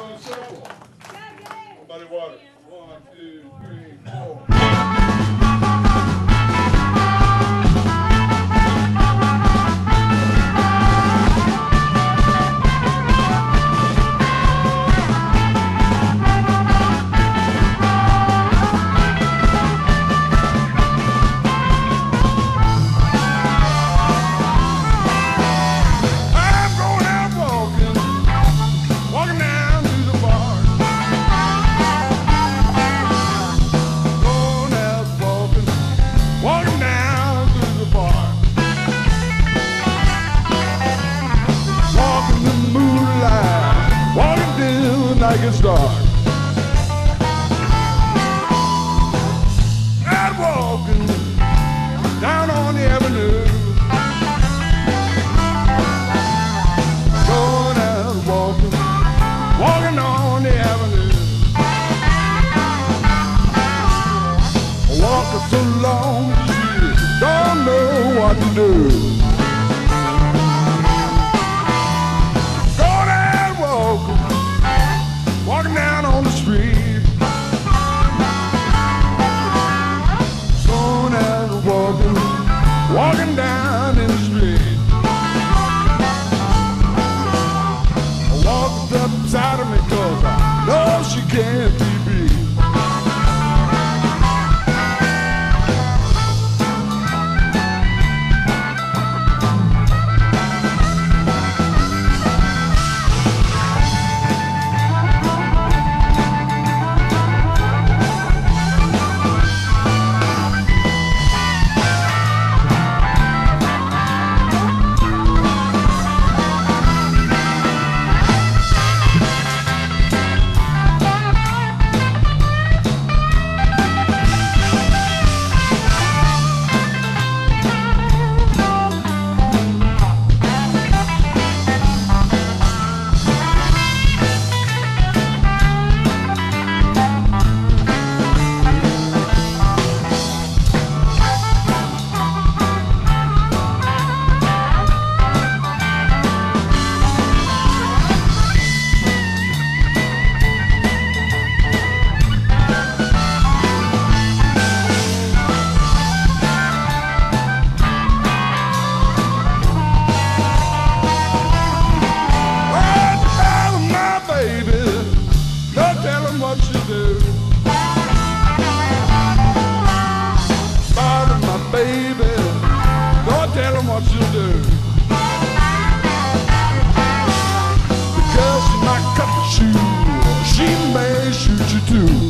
gonna shuffle. Water. One, two, three, four. Gets dark. I'm walking down on the avenue. Going out walking, walking on the avenue. Walking so long, you don't know what to do. Walking, down in the street. up I know she can't Because